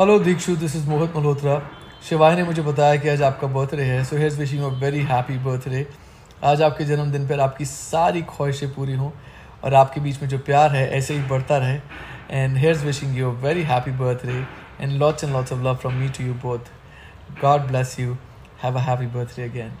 hello Dikshu this is Mohit Malhotra Shivay ने मुझे बताया कि आज आपका बर्थडे है so here's wishing a very happy birthday आज आपके जन्मदिन पर आपकी सारी ख्वाहिशें पूरी हों और आपके बीच में जो प्यार है ऐसे ही बढ़ता रहे and here's wishing you a very happy birthday and lots and lots of love from me to you both God bless you have a happy birthday again